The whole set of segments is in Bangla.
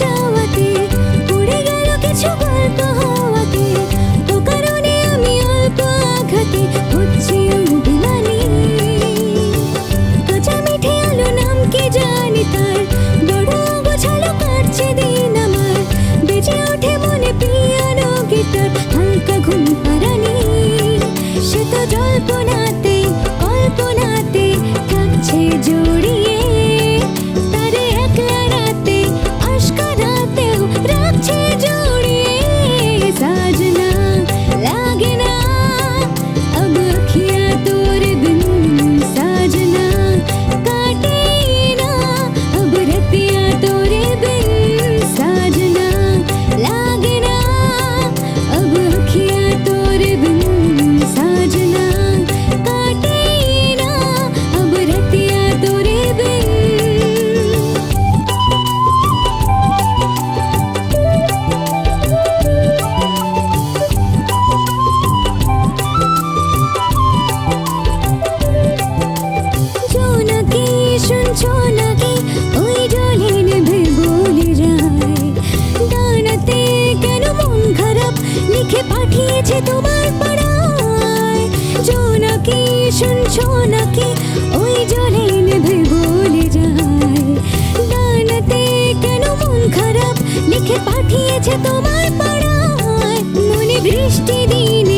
যাওয়াতে উড়ে গেল কিছু গল্প হওয়াতে ও আমি অল্প আঘাতে হচ্ছি পাঠিয়েছে তোমার পাড়ায়। শুনছো নাকি ওই জলে নেভে বলে যায়। ডানাতে কেন মন খারাপ? লিখে পাঠিয়েছে তোমার পাড়ায়। মনে বৃষ্টি দিন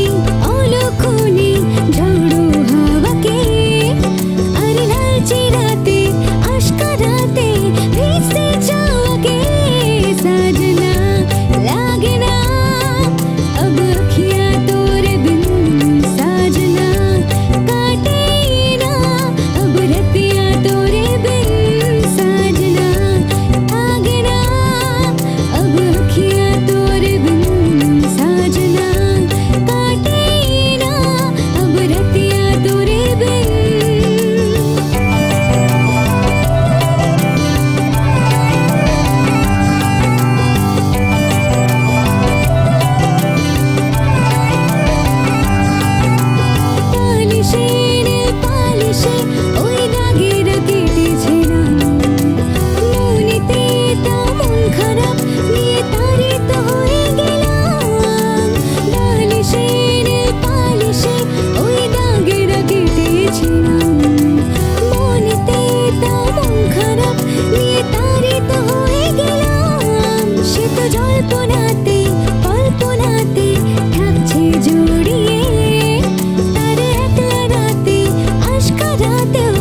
জড়িয়ে। তার একলা রাতে আশকা রাতে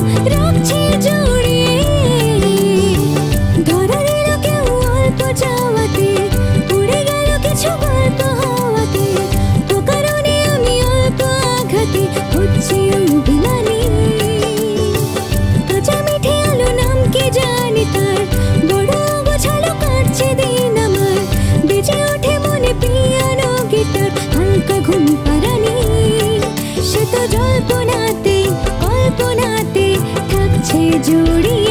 से जुड़ी